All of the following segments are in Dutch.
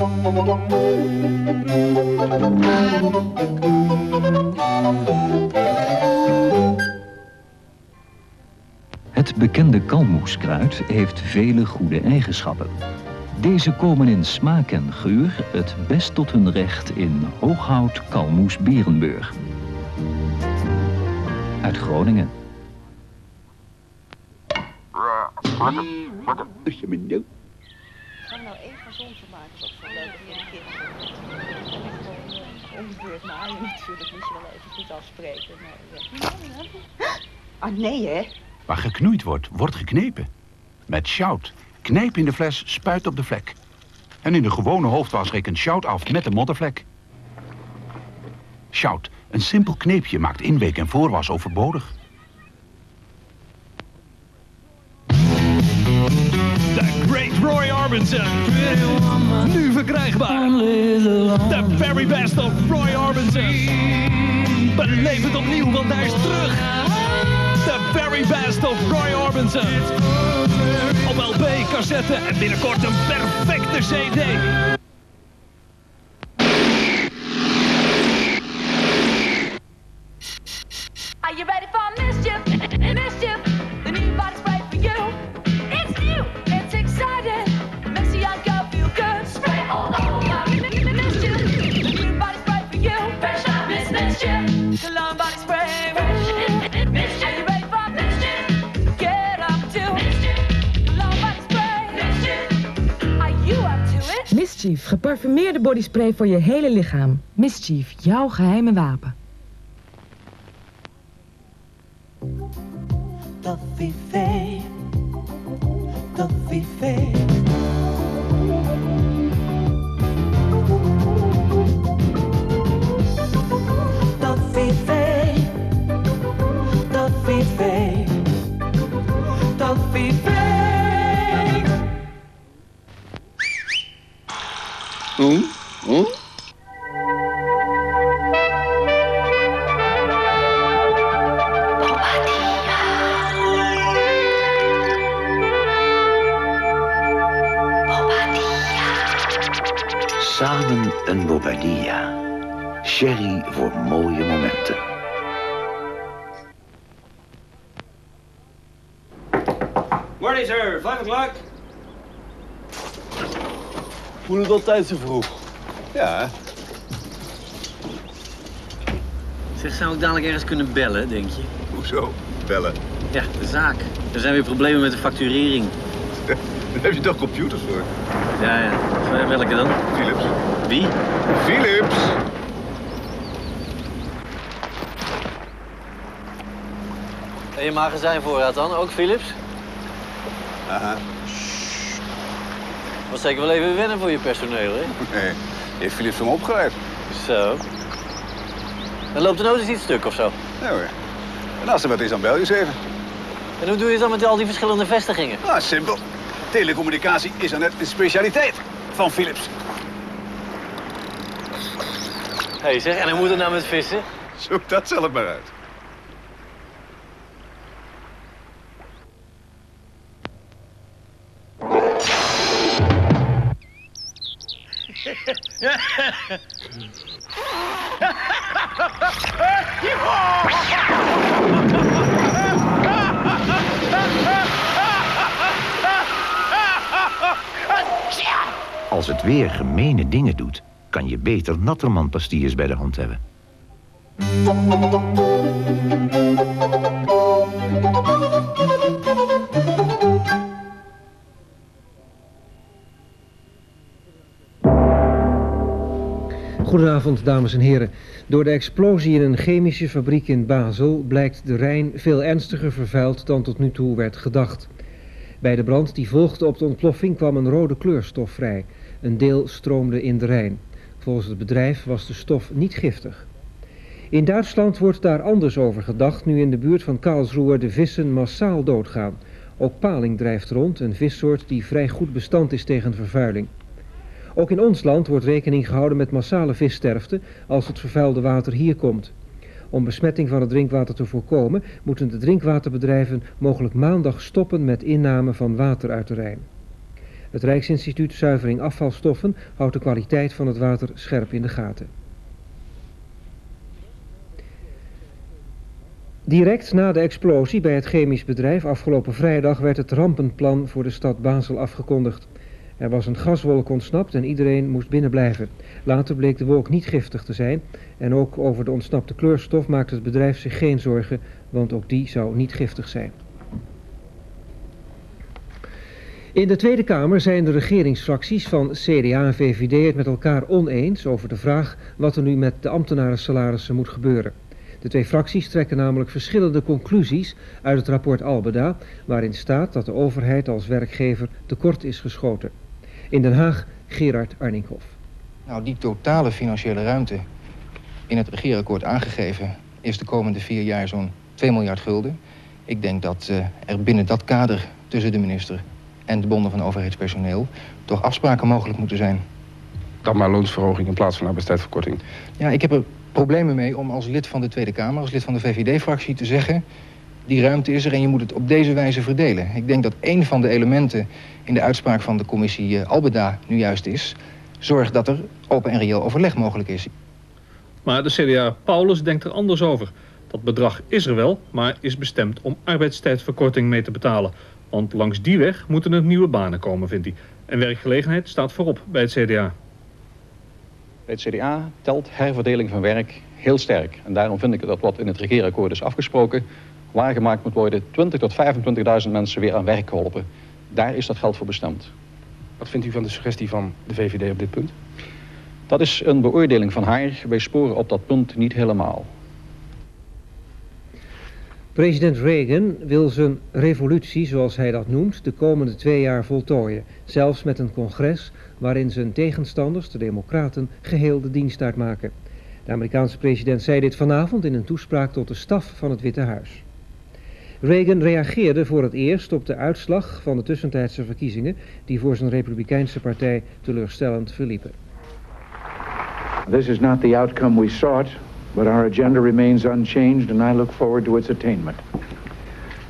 Het bekende kalmoeskruid heeft vele goede eigenschappen. Deze komen in smaak en geur het best tot hun recht in Hooghout Kalmoes Berenburg. Uit Groningen. Me doet. Ga nou één gezond te maken, dat is wel leuk voor de kinderen. En gewoon uh, om de beurt naaien natuurlijk, moet je wel even goed afspreken. Maar, ja. Ah, nee, hè? Waar geknoeid wordt, wordt geknepen. Met shout. Knijp in de fles, spuit op de vlek. En in de gewone hoofdwas rekent shout af met de moddervlek. Shout, een simpel kneepje maakt inweek en voorwas overbodig. Nu verkrijgbaar. The very best of Roy Orbison. Beleef het opnieuw, want hij is terug. The very best of Roy Orbison. Op LP, cassette en binnenkort een perfecte CD. Mischief, geparfumeerde bodyspray voor je hele lichaam. Mischief, jouw geheime wapen. Hm? Hm? Samen een Bobadilla. Sherry voor mooie momenten. Morning, sir. Five o'clock. Voel het altijd zo vroeg. Ja, Zeg, zou ik dadelijk ergens kunnen bellen, denk je? hoezo? Bellen. Ja, de zaak. Er zijn weer problemen met de facturering. Daar heb je toch computers voor? Ja, ja. Welke dan? Philips. Wie? Philips! En je magazijnvoorraad dan? Ook Philips? Aha. Was zeker wel even wennen voor je personeel, hè? Nee, heeft Philips me opgeleid. Zo. En loopt er nooit eens iets stuk of zo? Nee hoor. En als er wat is, dan bel je eens even. En hoe doe je dan met al die verschillende vestigingen? Ah, simpel. Telecommunicatie is dan net een specialiteit van Philips. Hé, hey, zeg, en hoe moet het nou met vissen? Zoek dat zelf maar uit. Als het weer gemene dingen doet, kan je beter Natterman-pastilles bij de hand hebben. Goedenavond, dames en heren. Door de explosie in een chemische fabriek in Basel blijkt de Rijn veel ernstiger vervuild dan tot nu toe werd gedacht. Bij de brand die volgde op de ontploffing kwam een rode kleurstof vrij. Een deel stroomde in de Rijn. Volgens het bedrijf was de stof niet giftig. In Duitsland wordt daar anders over gedacht nu in de buurt van Karlsruhe de vissen massaal doodgaan. Ook paling drijft rond, een vissoort die vrij goed bestand is tegen vervuiling. Ook in ons land wordt rekening gehouden met massale vissterfte als het vervuilde water hier komt. Om besmetting van het drinkwater te voorkomen moeten de drinkwaterbedrijven mogelijk maandag stoppen met inname van water uit de Rijn. Het Rijksinstituut Zuivering Afvalstoffen houdt de kwaliteit van het water scherp in de gaten. Direct na de explosie bij het chemisch bedrijf afgelopen vrijdag werd het rampenplan voor de stad Basel afgekondigd. Er was een gaswolk ontsnapt en iedereen moest binnen blijven. Later bleek de wolk niet giftig te zijn en ook over de ontsnapte kleurstof maakte het bedrijf zich geen zorgen, want ook die zou niet giftig zijn. In de Tweede Kamer zijn de regeringsfracties van CDA en VVD het met elkaar oneens over de vraag wat er nu met de ambtenarensalarissen moet gebeuren. De twee fracties trekken namelijk verschillende conclusies uit het rapport Albeda, waarin staat dat de overheid als werkgever tekort is geschoten. In Den Haag, Gerard Arninkhoff. Nou, die totale financiële ruimte in het regeerakkoord aangegeven is de komende vier jaar zo'n 2 miljard gulden. Ik denk dat uh, er binnen dat kader tussen de minister en de bonden van overheidspersoneel toch afspraken mogelijk moeten zijn. Dan maar loonsverhoging in plaats van arbeidstijdverkorting. Ja, ik heb er problemen mee om als lid van de Tweede Kamer, als lid van de VVD-fractie te zeggen... die ruimte is er en je moet het op deze wijze verdelen. Ik denk dat een van de elementen in de uitspraak van de commissie uh, Albeda nu juist is... zorg dat er open en reëel overleg mogelijk is. Maar de CDA Paulus denkt er anders over. Dat bedrag is er wel, maar is bestemd om arbeidstijdverkorting mee te betalen. Want langs die weg moeten er nieuwe banen komen, vindt hij. En werkgelegenheid staat voorop bij het CDA. Bij het CDA telt herverdeling van werk heel sterk. En daarom vind ik dat wat in het regeerakkoord is afgesproken... waargemaakt moet worden 20.000 tot 25.000 mensen weer aan werk geholpen. Daar is dat geld voor bestemd. Wat vindt u van de suggestie van de VVD op dit punt? Dat is een beoordeling van haar. Wij sporen op dat punt niet helemaal. President Reagan wil zijn revolutie, zoals hij dat noemt, de komende twee jaar voltooien. Zelfs met een congres waarin zijn tegenstanders, de democraten, geheel de dienst uitmaken. De Amerikaanse president zei dit vanavond in een toespraak tot de staf van het Witte Huis. Reagan reageerde voor het eerst op de uitslag van de tussentijdse verkiezingen die voor zijn republikeinse partij teleurstellend verliepen. This is not the outcome we sought, but our agenda remains unchanged and I look forward to its attainment.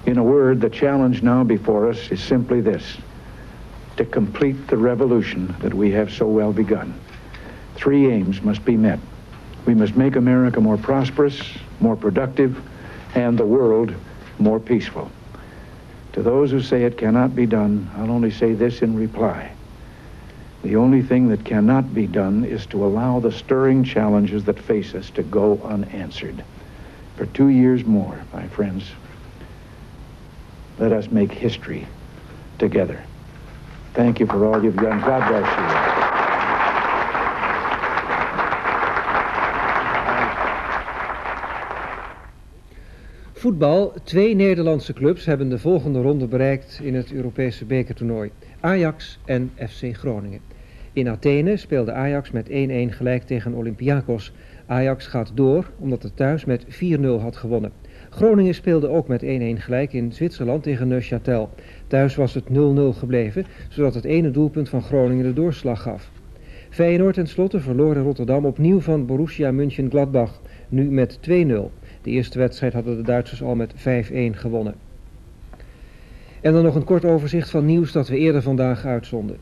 In a word, the challenge now before us is simply this to complete the revolution that we have so well begun. Three aims must be met. We must make America more prosperous, more productive, and the world more peaceful. To those who say it cannot be done, I'll only say this in reply. The only thing that cannot be done is to allow the stirring challenges that face us to go unanswered. For two years more, my friends, let us make history together. Thank you for all you've done. God bless you. Voetbal. Twee Nederlandse clubs hebben de volgende ronde bereikt in het Europese bekertoernooi. Ajax en FC Groningen. In Athene speelde Ajax met 1-1 gelijk tegen Olympiakos. Ajax gaat door omdat het thuis met 4-0 had gewonnen. Groningen speelde ook met 1-1 gelijk in Zwitserland tegen Neuchâtel. Thuis was het 0-0 gebleven, zodat het ene doelpunt van Groningen de doorslag gaf. Feyenoord en slotte verloor in Rotterdam opnieuw van Borussia München-Gladbach, nu met 2-0. De eerste wedstrijd hadden de Duitsers al met 5-1 gewonnen. En dan nog een kort overzicht van nieuws dat we eerder vandaag uitzonden.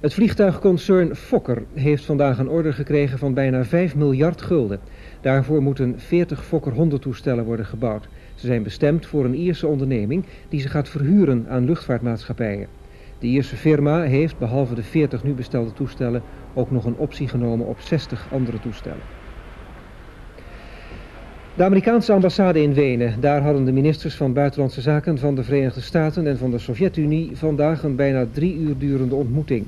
Het vliegtuigconcern Fokker heeft vandaag een order gekregen van bijna 5 miljard gulden. Daarvoor moeten 40 Fokker 100 toestellen worden gebouwd. Ze zijn bestemd voor een Ierse onderneming die ze gaat verhuren aan luchtvaartmaatschappijen. De Ierse firma heeft, behalve de 40 nu bestelde toestellen, ook nog een optie genomen op 60 andere toestellen. De Amerikaanse ambassade in Wenen, daar hadden de ministers van Buitenlandse Zaken van de Verenigde Staten en van de Sovjet-Unie vandaag een bijna drie uur durende ontmoeting.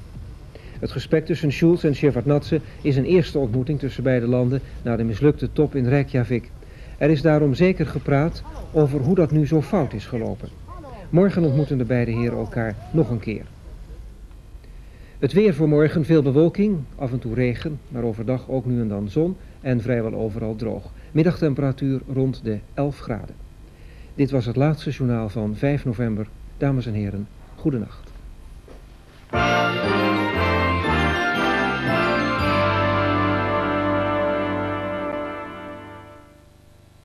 Het gesprek tussen Schulz en Shevardnadze is een eerste ontmoeting tussen beide landen na de mislukte top in Reykjavik. Er is daarom zeker gepraat over hoe dat nu zo fout is gelopen. Morgen ontmoeten de beide heren elkaar nog een keer. Het weer voor morgen veel bewolking, af en toe regen, maar overdag ook nu en dan zon en vrijwel overal droog. Middagtemperatuur rond de 11 graden. Dit was het laatste journaal van 5 november. Dames en heren, goedenacht.